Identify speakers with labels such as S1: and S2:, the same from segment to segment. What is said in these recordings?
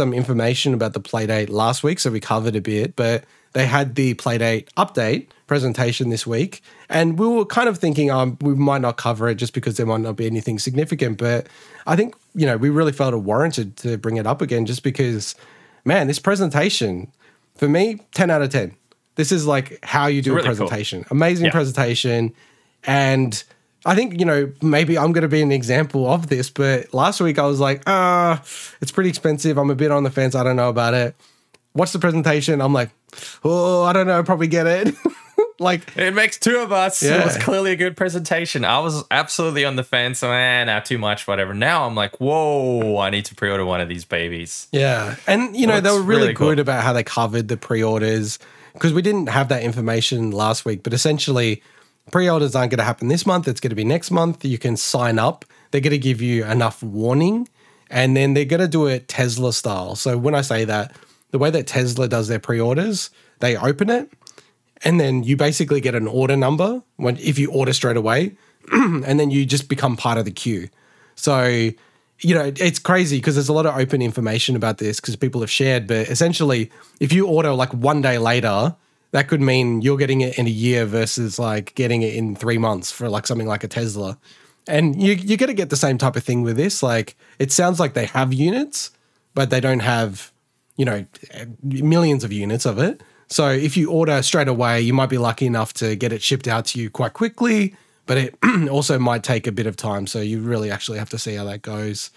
S1: some information about the Playdate last week, so we covered a bit, but they had the Playdate update presentation this week. And we were kind of thinking um, we might not cover it just because there might not be anything significant. But I think, you know, we really felt it warranted to bring it up again just because, man, this presentation, for me, 10 out of 10. This is like how you do
S2: Really
S1: a
S2: cool.
S1: presentation. Amazing
S2: Yeah.
S1: presentation. And I think, you know, maybe I'm going to be an example of this, but last week I was like, ah, it's pretty expensive. I'm a bit on the fence. I don't know about it. Watch the presentation. I'm like, oh, I don't know. Probably get it. like,
S2: It makes two of us. It was clearly a good presentation. I was absolutely on the fence. Man, not too much, whatever. Now I'm like, whoa, I need to pre-order one of these babies.
S1: yeah. And, you know, they were really,
S2: really cool.
S1: good about how they covered the pre orders because we didn't have that information last week. But essentially, pre orders aren't going to happen this month. It's going to be next month. You can sign up, they're going to give you enough warning, and then they're going to do it Tesla style. So when I say that, the way that Tesla does their pre orders, they open it and then you basically get an order number when if you order straight away and then you just become part of the queue so you know it's crazy because there's a lot of open information about this because people have shared but essentially if you order like one day later that could mean you're getting it in a year versus like getting it in three months for like something like a tesla and you, you're going to get the same type of thing with this like it sounds like they have units but they don't have you know millions of units of it. So if you order straight away, you might be lucky enough to get it shipped out to you quite quickly, but it also might take a bit of time. So you really actually have to see how that goes.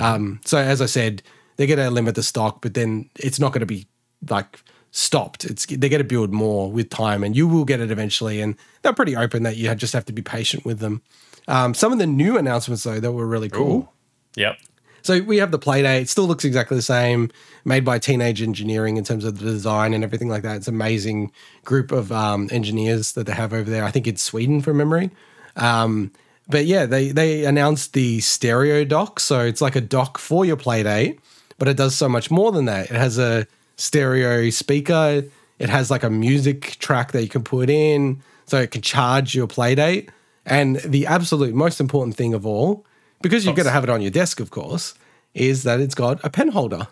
S1: Um, so as I said, they're going to limit the stock, but then it's not going to be like stopped. It's they're going to build more with time, and you will get it eventually. And they're pretty open that you just have to be patient with them. Um, some of the new announcements though that were really cool.
S2: Yep.
S1: So we have the Playdate. It still looks exactly the same, made by Teenage Engineering in terms of the design and everything like that. It's an amazing group of um, engineers that they have over there. I think it's Sweden from memory. Um, but yeah, they they announced the stereo dock. So it's like a dock for your Playdate, but it does so much more than that. It has a stereo speaker. It has like a music track that you can put in, so it can charge your Playdate. And the absolute most important thing of all, because you're going to have it on your desk, of course, is that it's got a pen holder.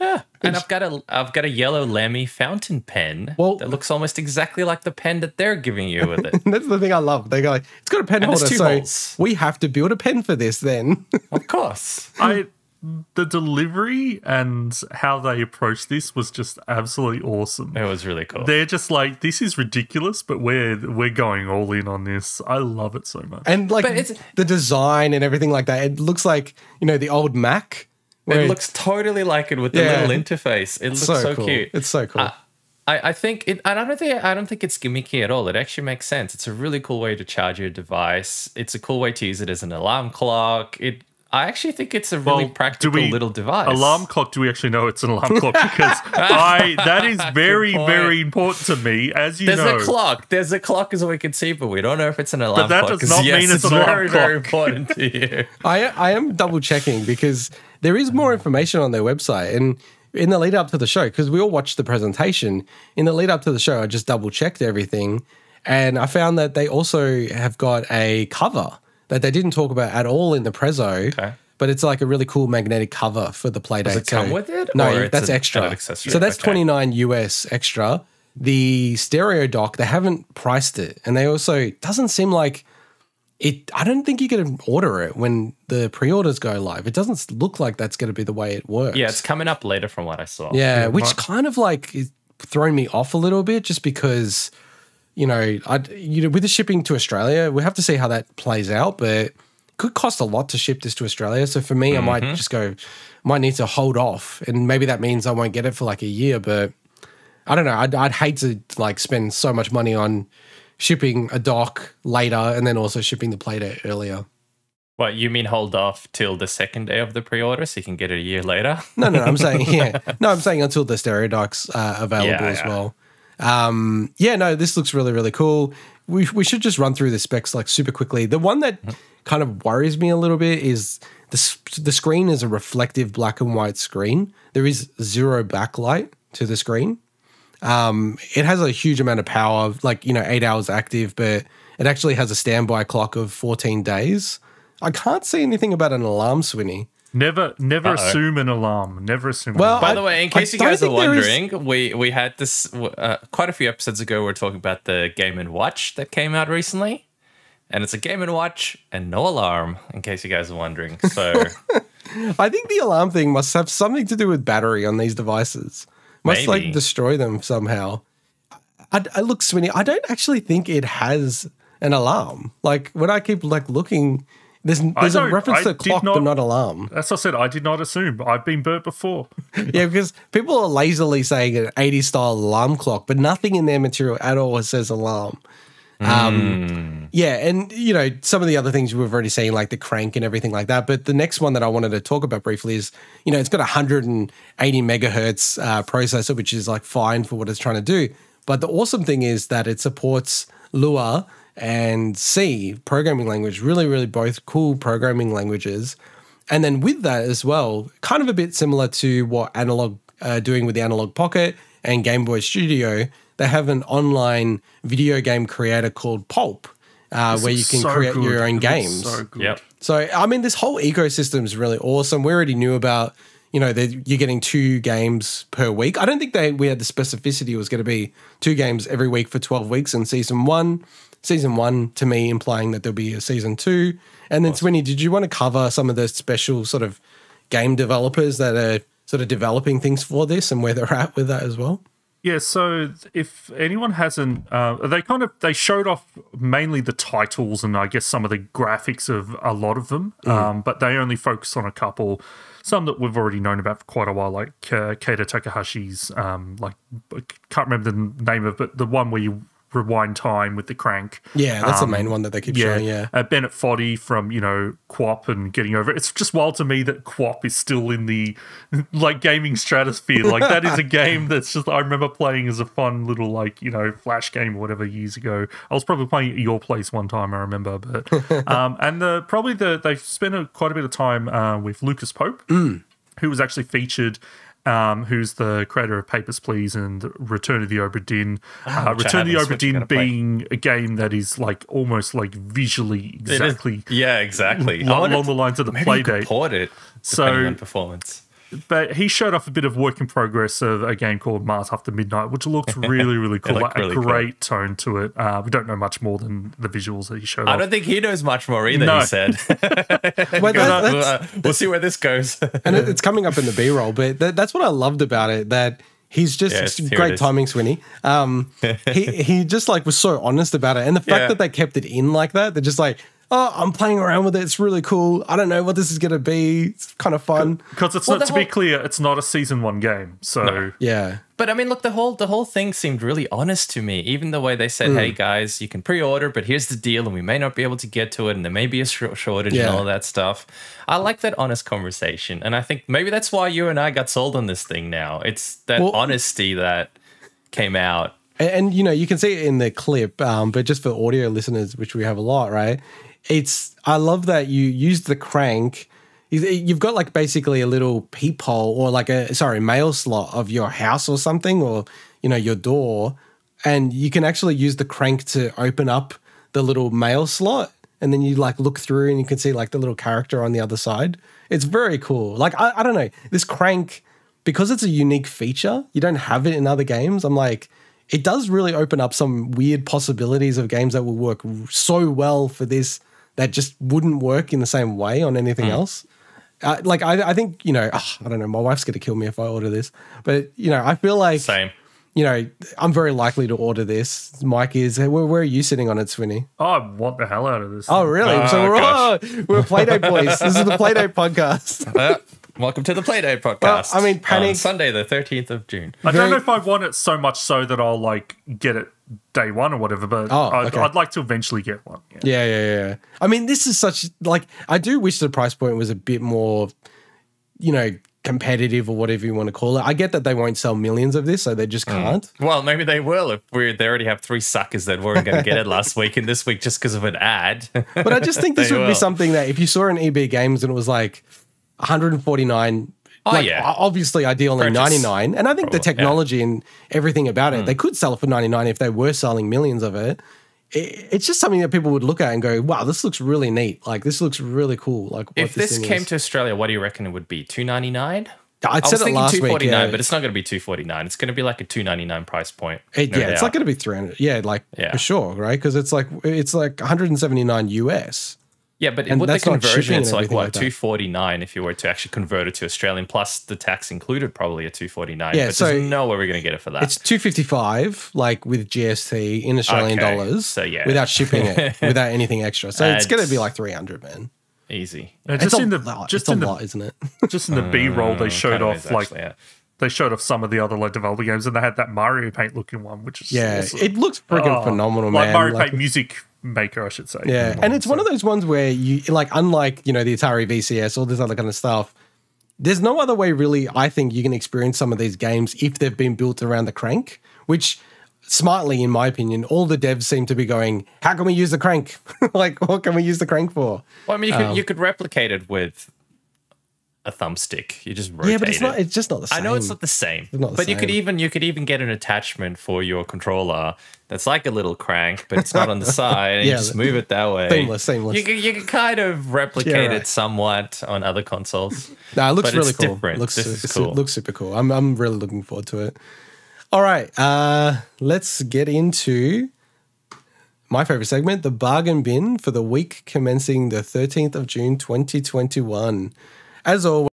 S2: Yeah. And I've got a I've got a yellow Lamy fountain pen
S1: Well-
S2: that looks almost exactly like the pen that they're giving you with it.
S1: That's the thing I love. They go like, it's got a pen
S2: And
S1: holder,
S2: two
S1: so
S2: holes.
S1: we have to build a pen for this then.
S2: of course.
S3: I the delivery and how they approached this was just absolutely awesome.
S2: It was really cool.
S3: They're just like, this is ridiculous, but we're we're going all in on this. I love it so much.
S1: and like
S2: But it's-
S1: the design and everything like that, it looks like, you know, the old Mac.
S2: It looks totally like it with the
S1: Yeah.
S2: little interface. It looks so,
S1: cool.
S2: cute.
S1: It's so cool.
S2: I, I I think it. I don't think. I don't think it's gimmicky at all. It actually makes sense. It's a really cool way to charge your device. It's a cool way to use it as an alarm clock. It. I actually think it's a really
S3: Well,
S2: practical
S3: we-
S2: little device.
S3: Alarm clock? Do we actually know it's an alarm clock? Because I that is very very important to me. As you
S2: There's
S3: know,
S2: a clock. There's a clock as we can see, but we don't know if it's an alarm
S3: that
S2: clock.
S3: does
S2: 'cause
S3: not
S2: yes,
S3: mean it's
S2: it's
S3: an alarm
S2: very, very important to you.
S1: I I am double checking because there is more information on their website and in the lead up to the show because we all watched the presentation in the lead up to the show I just double checked everything and I found that they also have got a cover that they didn't talk about at all in the prezzo
S2: Okay.
S1: but it's like a really cool magnetic cover for the Playdate.
S2: Does it come with it,
S1: No, that's extra. So that's
S2: Okay.
S1: 29 US extra. The stereo dock, they haven't priced it. And they also, doesn't seem like it, I don't think you can order it when the pre orders go live. It doesn't look like that's going to be the way it works.
S2: Yeah, it's coming up later from what I saw.
S1: Yeah, hmm.
S3: which
S1: kind of like is throwing me off a little bit just because, you know, I you know, with the shipping to Australia, we have to see how that plays out, but it could cost a lot to ship this to Australia. So for me, I might mm-hmm. just go, might need to hold off, and maybe that means I won't get it for like a year. But I don't know. I'd, I'd hate to like spend so much money on shipping a dock later and then also shipping the Playdate earlier.
S2: What you mean? Hold off till the second day of the pre-order, so you can get it a year later.
S1: No, no, no, I'm saying yeah. No, I'm saying until the stereo docks are uh, available
S2: Yeah,
S1: as
S2: yeah.
S1: well. Um, yeah, no, this looks really, really cool. We we should just run through the specs like super quickly. The one that kind of worries me a little bit is the the screen is a reflective black and white screen. There is zero backlight to the screen. Um, it has a huge amount of power, like you know, eight hours active, but it actually has a standby clock of 14 days. I can't see anything about an alarm, Swinny.
S3: Never, never
S2: Uh-oh.
S3: assume an alarm. Never assume.
S1: Well,
S3: an
S2: By.
S1: I-
S2: the way, in
S1: I
S2: case you guys are
S1: think there is-
S2: wondering, we we had this uh, quite a few episodes ago. We are talking about the Game and Watch that came out recently, and it's a Game and Watch and no alarm. In case you guys are wondering, so
S1: I think the alarm thing must have something to do with battery on these devices. Must
S2: Maybe.
S1: like destroy them somehow. I, I look, Swinny. I don't actually think it has an alarm. Like when I keep like looking, there's there's a reference
S3: I
S1: to clock
S3: not-
S1: but not alarm.
S3: As I said, I did not assume. I've been burnt before.
S1: yeah, because people are lazily saying an 80s style alarm clock, but nothing in their material at all says alarm. Um, Yeah, and you know some of the other things we've already seen, like the crank and everything like that. But the next one that I wanted to talk about briefly is, you know, it's got a 180 megahertz uh, processor, which is like fine for what it's trying to do. But the awesome thing is that it supports Lua and C programming language. Really, really both cool programming languages. And then with that as well, kind of a bit similar to what Analog uh, doing with the Analog Pocket and Game Boy Studio, they have an online video game creator called Pulp, uh, where you can
S3: So
S1: create
S3: good.
S1: your own
S3: It
S1: games.
S3: So good.
S2: yep.
S1: So, I mean, this whole ecosystem is really awesome. We already knew about, you know, that you're getting two games per week. I don't think they we had the specificity it was going to be two games every week for 12 weeks in season one. Season one, to me, implying that there'll be a season two. And then, Swinny, did you want to cover some of the special sort of game developers that are sort of developing things for this and where they're at with that as well?
S3: Yeah, so if anyone hasn't, uh, they kind of they showed off mainly the titles and I guess some of the graphics of a lot of them, um, but they only focus on a couple. Some that we've already known about for quite a while, like uh, Keita Takahashi's, um, like I can't remember the name of, it, but the one where you rewind time with the crank.
S1: Yeah, that's
S3: Um,
S1: the main one that they keep
S3: Yeah,
S1: showing. Yeah.
S3: Uh, Bennett Foddy from you know QWOP and getting over. it. It's just wild to me that QWOP is still in the like gaming stratosphere. Like that is a game that's just I remember playing as a fun little like you know flash game or whatever years ago. I was probably playing at your place one time. I remember, but um, and the probably the they've spent a, quite a bit of time uh, with Lucas Pope, who was actually featured. Um, who's the creator of Papers, Please and Return of the Obra Dinn? uh, Return of the Obra Dinn
S2: gotta play.
S3: being a game that is like almost like visually exactly
S2: yeah, exactly.
S3: Along, along the lines of the
S2: maybe
S3: play date.
S2: port it
S3: So-
S2: performance.
S3: But he showed off a bit of work in progress of a game called Mars After Midnight, which looked really, really cool. like,
S2: really
S3: a
S2: cool.
S3: great tone to it. Uh, we don't know much more than the visuals that he showed
S2: I
S3: off.
S2: don't think he knows much more either.
S3: No.
S2: He said,
S1: Well, that- that's-
S2: Uh, "We'll see where this goes."
S1: and it- it's coming up in the B roll. But that, that's what I loved about it. That he's just
S2: Yes,
S1: great timing, Swinny. Um, he he just like was so honest about it, and the fact
S2: Yeah.
S1: that they kept it in like that, they're just like, oh, I'm playing around with it. It's really cool. I don't know what this is gonna be. It's kind of fun.
S3: Because it's
S2: Well,
S3: not
S2: the
S3: to be clear, it's not a season one game. So
S1: Yeah,
S2: But I mean, look, the whole the whole thing seemed really honest to me. Even the way they said,
S1: Hmm.
S2: "Hey guys, you can pre-order, but here's the deal, and we may not be able to get to it, and there may be a short shortage
S1: Yeah.
S2: and all that stuff." I like that honest conversation, and I think maybe that's why you and I got sold on this thing. Now it's that
S1: Well-
S2: honesty that came out.
S1: and, and, you know you can see it in the clip, um, but just for audio listeners, which we have a lot, right? It's I love that you used the crank. You- You've got like basically a little peephole or like a sorry mail slot of your house or something, or you know your door, and you can actually use the crank to open up the little mail slot, and then you like look through and you can see like the little character on the other side. It's very cool. Like I, I don't know this crank because it's a unique feature. You don't have it in other games. I'm like. It does really open up some weird possibilities of games that will work so well for this that just wouldn't work in the same way on anything mm. else. Uh, like I, I think you know, ugh, I don't know. My wife's gonna kill me if I order this, but you know, I feel like
S2: Same.
S1: you know, I'm very likely to order this. Mike is. Where, where are you sitting on it, Swinny?
S3: Oh, I want the hell out of this.
S1: Oh, really?
S2: Oh,
S1: so we're oh, we're Play-Doh boys. This is the Play-Doh podcast.
S2: Uh, Welcome to the Playdate podcast.
S1: I mean,
S2: on
S1: Panic-
S2: Sunday the thirteenth of June.
S3: I don't know if I want it so much so that I'll like get it day one or whatever, but
S1: Oh,
S3: I'd,
S1: okay.
S3: I'd like to eventually get one. Yeah.
S1: Yeah, yeah, yeah. I mean, this is such like I do wish the price point was a bit more, you know, competitive or whatever you want to call it. I get that they won't sell millions of this, so they just hmm. can't.
S2: Well, maybe they will if we they already have three suckers that weren't going to get it last week and this week just because of an ad.
S1: But I just think this
S2: They
S1: would be something that if you saw an EB Games and it was like 149.
S2: Oh,
S1: like,
S2: yeah.
S1: Obviously, ideally
S2: Purchase.
S1: 99. And I think the
S2: Probably, yeah.
S1: technology and everything about it, hmm. they could sell it for 99 if they were selling millions of it. it, it's just something that people would look at and go, "Wow, this looks really neat. Like this looks really cool." Like what
S2: If this
S1: thing
S2: came
S1: is.
S2: to Australia, what do you reckon it would be? Two ninety nine.
S1: I
S2: I was
S1: it
S2: thinking
S1: last
S2: two
S1: week, yeah.
S2: but it's not going to be two forty nine. It's going to be like a two ninety nine price point.
S1: It-
S2: no
S1: yeah, it's not going to be 300. Yeah, like
S2: Yeah.
S1: for sure, right? Because it's like it's like 179 US.
S2: Yeah, but
S1: And
S2: with the
S1: that's not
S2: conversion, it's like what
S1: like
S2: two forty nine if you were to actually convert it to Australian plus the tax included, probably a two forty nine.
S1: Yeah,
S2: but
S1: so
S2: there's no way we're going to get it for that.
S1: It's 255 like with GST in Australian
S2: Okay,
S1: dollars.
S2: so yeah.
S1: without shipping it, without anything extra. So it's going to be like 300, man.
S2: easy.
S3: And
S1: It's
S3: just
S1: a
S3: in the
S1: lot.
S3: just
S1: it's a
S3: in the
S1: lot, isn't it?
S3: just in the B roll, they
S2: uh, showed
S3: off
S2: is,
S3: like
S2: actually, yeah.
S3: They showed off some of the other like developer games, and they had that Mario Paint looking one, which is
S1: yeah,
S3: awesome.
S1: it looks freaking
S3: Oh,
S1: phenomenal,
S3: like
S1: man.
S3: Mario
S1: Like-
S3: Paint Music Maker, I should say.
S1: Yeah, and it's one of those ones where you like, unlike you know the Atari VCS, all this other kind of stuff. There's no other way, really. I think you can experience some of these games if they've been built around the crank, which smartly, in my opinion, all the devs seem to be going, "How can we use the crank? like, what can we use the crank for?"
S2: Well, I mean, you could
S1: Um,
S2: you could replicate it with a thumbstick. You just rotate
S1: yeah, but it's
S2: it.
S1: not. It's just not the same.
S2: I know it's not the same,
S1: not the
S2: but you could even you could even get an attachment for your controller that's like a little crank, but it's not on the side, and
S1: Yeah,
S2: you just move it that way.
S1: seamless, seamless.
S2: You can, you can kind of replicate
S1: Yeah, right.
S2: it somewhat on other consoles.
S1: No, it looks
S2: But
S1: really cool.
S2: different.
S1: Looks
S2: This
S1: su-
S2: is
S1: su-
S2: cool.
S1: looks super cool. I'm I'm really looking forward to it. All right, uh, let's get into my favorite segment, the bargain bin for the week commencing the 13th of June 2021. As always.